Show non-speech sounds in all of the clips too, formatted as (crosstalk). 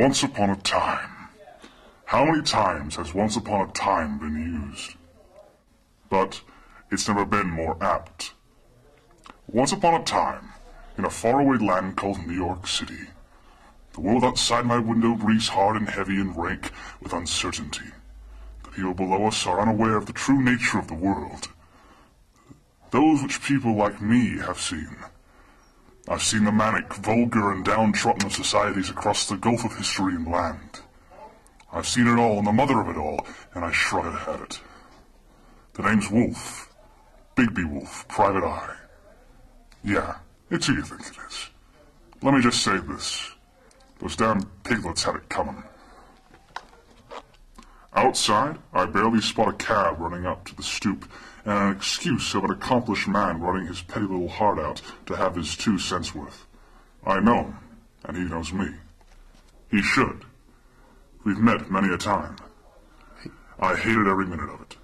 Once upon a time. How many times has once upon a time been used? But it's never been more apt. Once upon a time, in a faraway land called New York City, the world outside my window breathes hard and heavy and rank with uncertainty. The people below us are unaware of the true nature of the world. Those which people like me have seen. I've seen the manic, vulgar, and downtrodden of societies across the gulf of history and land. I've seen it all and the mother of it all, and I shrug at it. The name's Wolf. Bigby Wolf, Private Eye. Yeah, it's who you think it is. Let me just say this. Those damn piglets had it coming. Outside, I barely spot a cab running up to the stoop, and an excuse of an accomplished man running his petty little heart out to have his two cents worth. I know him, and he knows me. He should. We've met many a time. I hated every minute of it.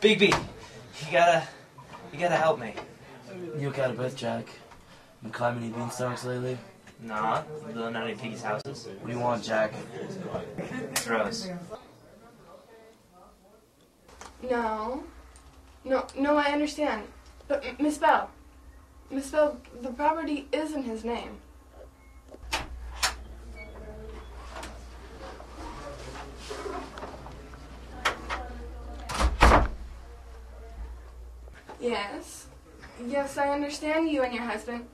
Bigby, you gotta, you gotta help me. You okay out of breath, Jack? Been climbing beanstalks lately? Nah, building out any piggies' houses. What do you want, Jack? Throws. No. No, no, I understand. But, Miss Bell, Miss Bell, the property is in his name. Yes. Yes, I understand you and your husband,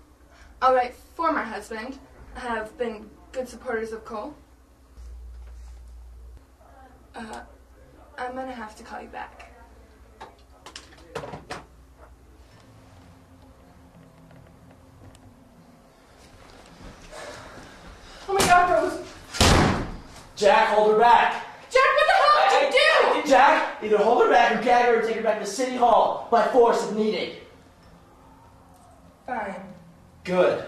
all right, former husband, have been good supporters of Cole. Uh, I'm gonna have to call you back. Oh my god, Rose! Jack, hold her back! Jack, what the hell did you do? Jack, either hold her back or gag her and take her back to City Hall by force if needed. Fine. Good.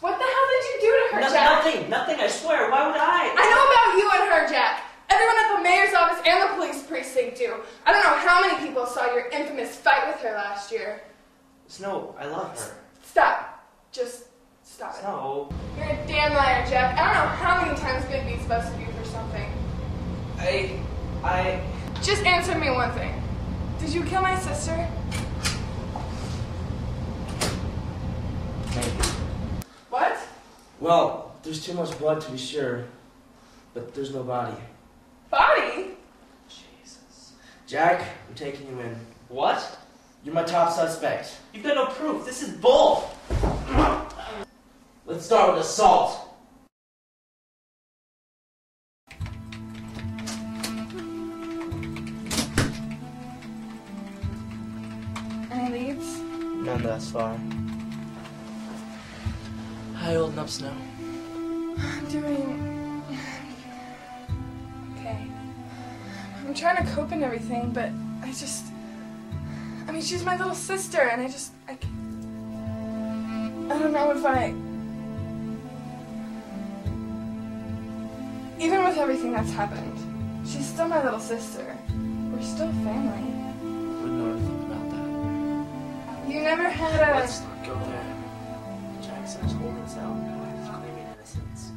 What the hell did you do to her, No- Jack? nothing, nothing, I swear. Why would I? I know about you and her, Jack. Everyone at the mayor's office and the police precinct do. I don't know how many people saw your infamous fight with her last year. Snow, I love her. Stop. Just stop it. Snow. You're a damn liar, Jack. I don't know how many times Big B's busted you for something. I. I. Just answer me one thing. Did you kill my sister? Maybe. What? Well, there's too much blood to be sure, but there's no body. Body? Jesus. Jack, I'm taking you in. What? You're my top suspect. You've got no proof. This is bull. Let's start with assault. Thus far. How you holding up, Snow? I'm doing. Okay. I'm trying to cope and everything, but I just. I mean, she's my little sister, and I just... I, I don't know if I. Even with everything that's happened, she's still my little sister. We're still family. You never had a. Let's not go there. Jackson is holding us out. He's claiming innocence.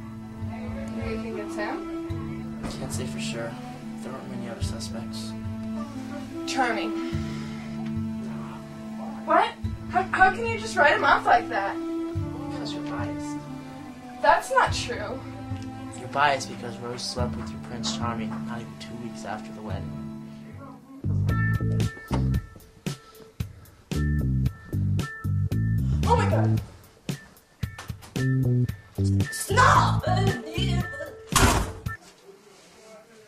Do you think it's him? I can't say for sure. There aren't many other suspects. Charming. What? How, how can you just write him off like that? Because you're biased. That's not true. You're biased because Rose slept with your Prince Charming not even two weeks after the wedding. Stop!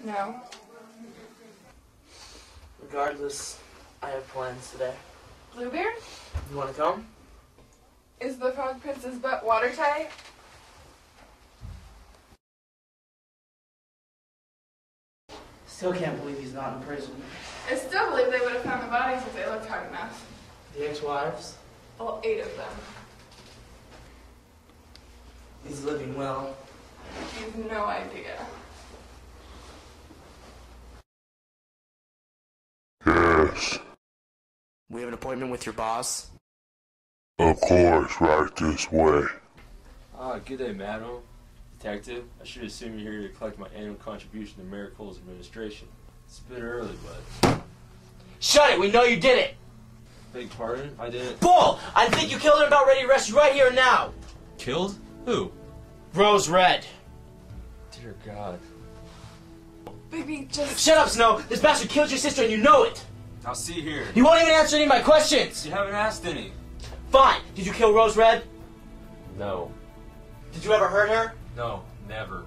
No. Regardless, I have plans today. Bluebeard? You want to come? Is the Frog Prince's butt watertight? Still can't believe he's not in prison. I still believe they would have found the bodies if they looked hard enough. The ex-wives, All eight of them. He's living well. You have no idea. Yes. We have an appointment with your boss. Of course, right this way. Ah, good day, madam. Detective, I should assume you're here to collect my annual contribution to Miracle's administration. It's a bit early, but. Shut it! We know you did it! Beg pardon? I didn't. Bull! I think you killed her and about ready to arrest you right here and now! Killed? Who? Rose Red. Dear God. Baby, just. Shut up, Snow! This bastard killed your sister and you know it! Now see here. You won't even answer any of my questions! You haven't asked any. Fine! Did you kill Rose Red? No. Did you ever hurt her? No, never.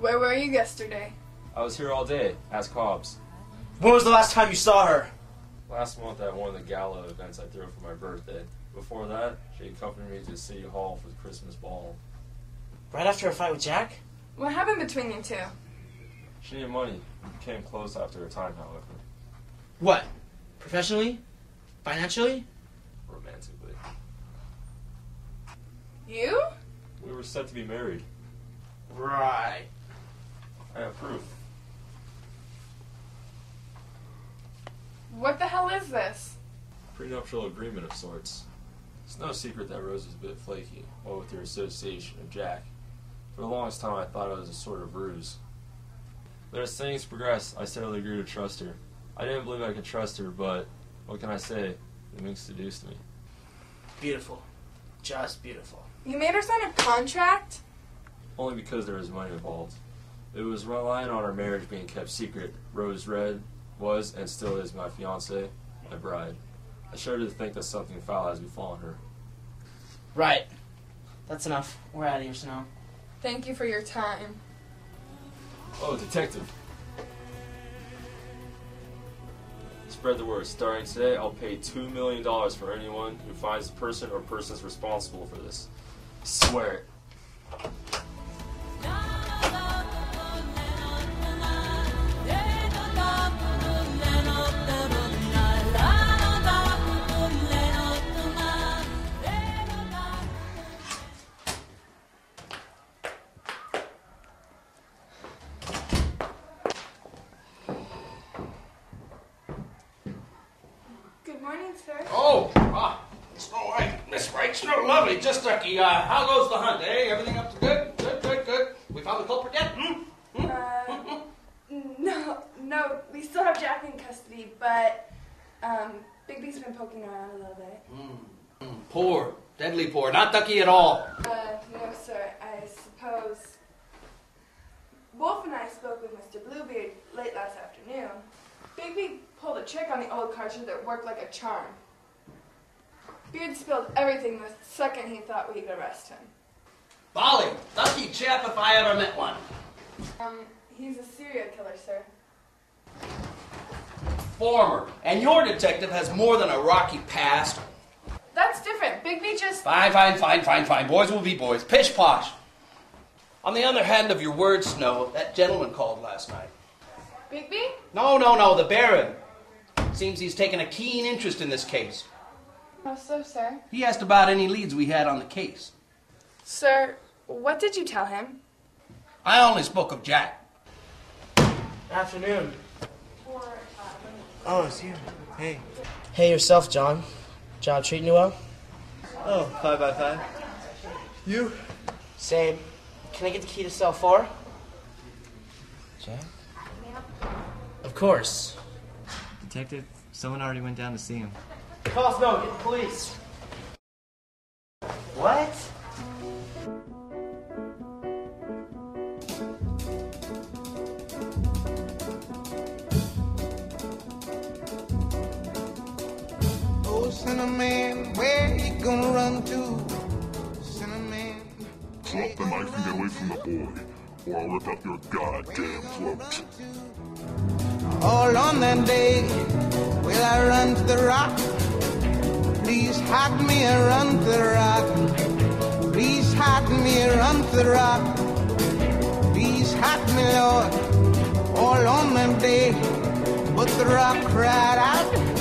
Where were you yesterday? I was here all day. Ask Hobbs. When was the last time you saw her? Last month at one of the gala events I threw for my birthday. Before that, she accompanied me to City Hall for the Christmas ball. Right after her fight with Jack? What happened between you two? She needed money. We became close after a time, however. What? Professionally? Financially? Romantically. You? We were set to be married. Right. I have proof. What the hell is this? Prenuptial agreement of sorts. It's no secret that Rose is a bit flaky, what with her association of Jack. For the longest time, I thought it was a sort of ruse. But as things progressed, I steadily grew to trust her. I didn't believe I could trust her, but what can I say? The mink seduced me. Beautiful. Just beautiful. You made her sign a contract? Only because there was money involved. It was relying on our marriage being kept secret. Rose Red was and still is my fiance, my bride. I shudder to think that something foul has befallen her. Right. That's enough. We're out of here, Snow. Thank you for your time. Oh, detective. Spread the word. Starting today, I'll pay $2 million for anyone who finds the person or persons responsible for this. Swear it. No, we still have Jack in custody, but um, Bigby's been poking around a little bit. Hmm, Poor, deadly poor, not ducky at all. Uh, no, sir, I suppose. Wolf and I spoke with Mr. Bluebeard late last afternoon. Bigby pulled a trick on the old cartridge that worked like a charm. Beard spilled everything the second he thought we could arrest him. Bolly, ducky chap if I ever met one. Um, he's a serial killer, sir. Former. And your detective has more than a rocky past. That's different. Bigby just. Fine, fine, fine, fine, fine. Boys will be boys. Pish posh. On the other hand of your words, Snow, that gentleman called last night. Bigby? No, no, no, the Baron. Seems he's taken a keen interest in this case. How so, sir? He asked about any leads we had on the case. Sir, what did you tell him? I only spoke of Jack. Afternoon. Oh, it's you. Hey. Hey yourself, John. Job treating you well? Oh, five by five. You? Same. Can I get the key to cell four? Jack? Of course. Detective, someone already went down to see him. Call Snow, get the police. What? Cinnamon, where you gonna run to? Cinnamon. Drop the knife and get away from the boy, or I'll rip out your goddamn throat. All on that day, will I run to the rock? Please hide me and run to the rock. Please hide me and run to the rock. Please hide me, Lord. All on that day, but the rock cried out.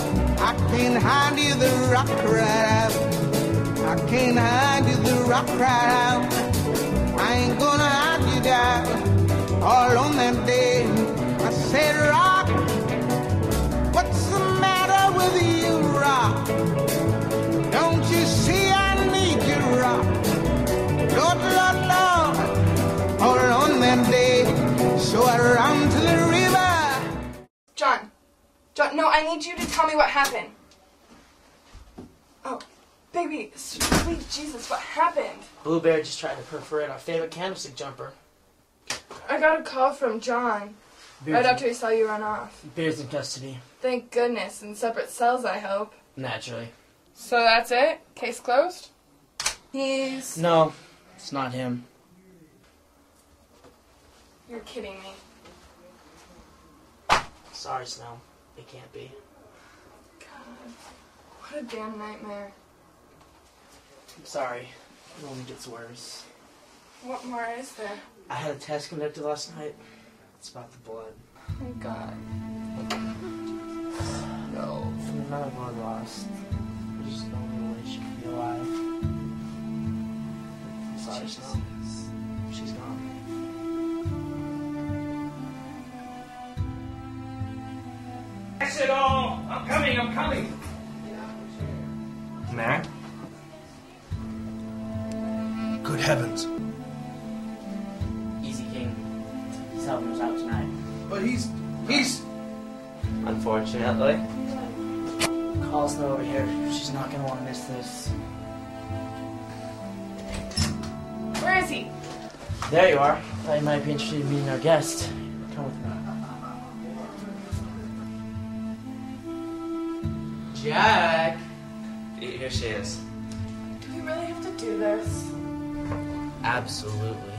I can't hide you, the rock cried out. I can't hide you, the rock cried out. I ain't gonna hide you down. All on that day, need you to tell me what happened. Oh, baby, sweet Jesus, what happened? Blueberry just tried to perforate our favorite candlestick jumper. I got a call from John Beard's, right after he saw you run off. Beard's in custody. Thank goodness, in separate cells, I hope. Naturally. So that's it? Case closed? He's. No, it's not him. You're kidding me. Sorry, Snow. It can't be. God, what a damn nightmare. I'm sorry. It only gets worse. What more is there? I had a test conducted last night. It's about the blood. Oh, God. No. From the amount of blood lost, there's just no way she could be alive. I'm sorry, Snow. She's gone. That's it all. I'm coming, I'm coming. Mary? Good heavens. Easy King. He's helping us out tonight. But he's. he's. Unfortunately. Call Snow over here. She's not gonna want to miss this. Where is he? There you are. Thought you might be interested in meeting our guest. Come with me. Jack! Here she is. Do we really have to do this? Absolutely.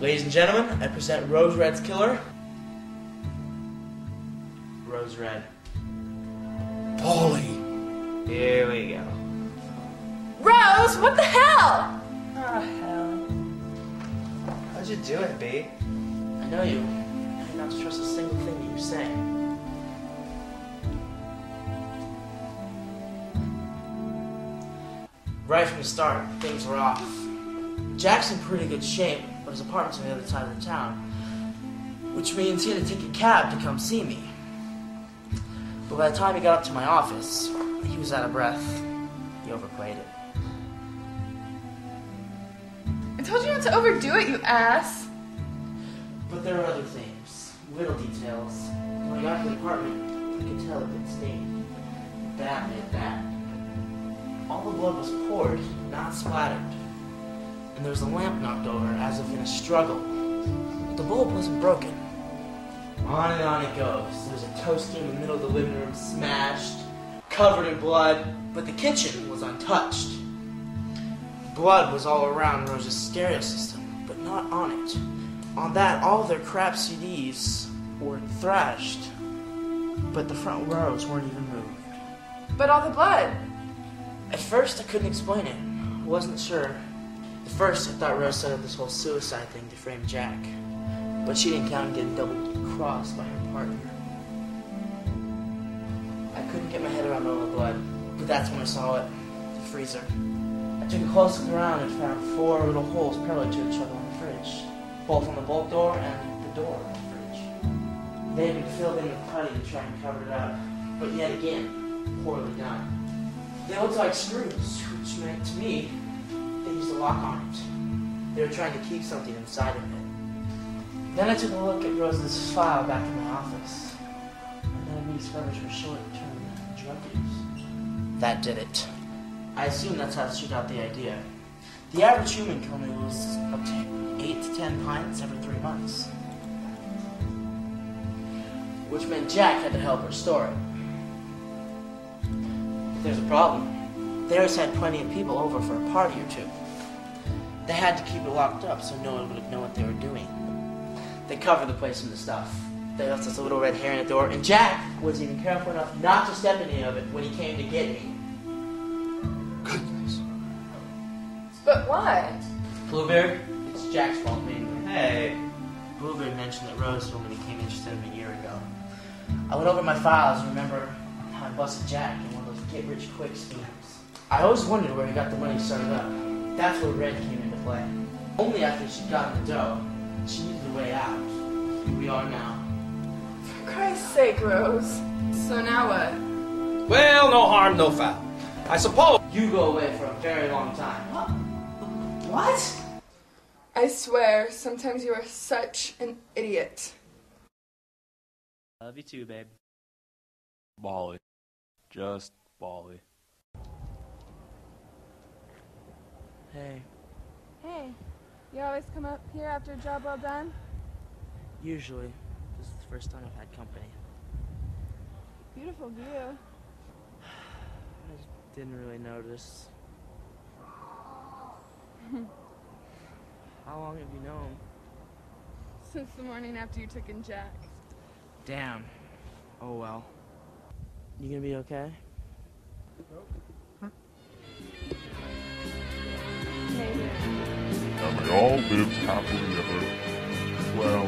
Ladies and gentlemen, I present Rose Red's killer. Rose Red. Paulie. Here we go. Rose, what the hell? Oh, hell. How'd you do it, B? I know you. I do not to trust a single thing you say. Right from the start, things were off. Jack's in pretty good shape, but his apartment's on the other side of the town, which means he had to take a cab to come see me. But by the time he got up to my office, he was out of breath. He overplayed it. I told you not to overdo it, you ass. But there were other things, little details. When I got to the apartment, I could tell it had stained. That made that. All the blood was poured, not splattered. And there was a lamp knocked over, as if in a struggle. But the bulb wasn't broken. On and on it goes. There was a toaster in the middle of the living room, smashed, covered in blood, but the kitchen was untouched. Blood was all around Rose's stereo system, but not on it. On that, all their crap CDs were thrashed, but the front rows weren't even moved. But all the blood. At first, I couldn't explain it. I wasn't sure. At first, I thought Rose set up this whole suicide thing to frame Jack, but she didn't count on getting double crossed by her partner. I couldn't get my head around all the blood, but that's when I saw it the freezer. I took a close look around and found four little holes parallel to each other on the fridge, both on the bulk door and the door of the fridge. They had been filled in with putty to try and cover it up, but yet again, poorly done. They looked like screws, which meant to me they used a lock on it. They were trying to keep something inside of it. Then I took a look at Rose's file back in my office. And then photos were short-term drug use. That did it. I assume that's how she got the idea. The average human can only lose up to 8 to 10 pints every three months. Which meant Jack had to help her store it. But there's a problem. They always had plenty of people over for a party or two. They had to keep it locked up so no one would know what they were doing. They covered the place in the stuff. They left us a little red hair in the door, and Jack was even careful enough not to step in any of it when he came to get me. Goodness. But what? Bluebeard, it's Jack's fault mainly. Hey. Bluebeard mentioned that Rose told me he became interested in him a year ago. I went over my files and remember how I busted Jack in one of those get-rich-quick schemes. I always wondered where he got the money started up. That's where Red came into play. Only after she'd gotten the dough, she needed the way out. Here we are now. For Christ's sake, Rose. So now what? Well, no harm, no foul. I suppose. You go away for a very long time. What? What? I swear, sometimes you are such an idiot. Love you too, babe. Bali. Just Bali. Hey, Hey, you always come up here after a job well done? usually, this is the first time I've had company. Beautiful view. (sighs) I just didn't really notice. (laughs) How long have you known? Since the morning after you took in Jack. Damn. Oh well. You gonna be okay? And they all lived happily ever. Well,